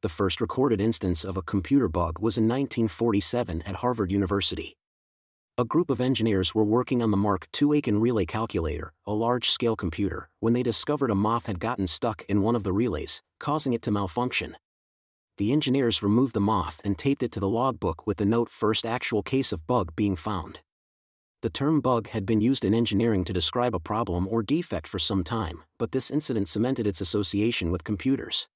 The first recorded instance of a computer bug was in 1947 at Harvard University. A group of engineers were working on the Mark II Aiken relay calculator, a large-scale computer, when they discovered a moth had gotten stuck in one of the relays, causing it to malfunction. The engineers removed the moth and taped it to the logbook with the note first actual case of bug being found. The term bug had been used in engineering to describe a problem or defect for some time, but this incident cemented its association with computers.